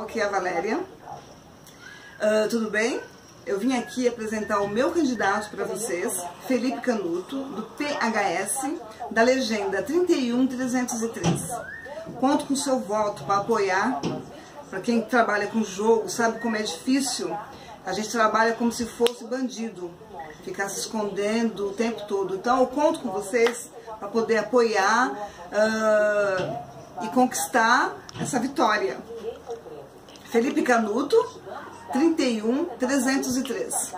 Aqui é a Valéria. Uh, tudo bem? Eu vim aqui apresentar o meu candidato para vocês, Felipe Canuto, do PHS, da legenda 31303. Conto com seu voto para apoiar, para quem trabalha com jogo, sabe como é difícil. A gente trabalha como se fosse bandido, ficar se escondendo o tempo todo. Então eu conto com vocês para poder apoiar uh, e conquistar essa vitória. Felipe Canuto, 31 303.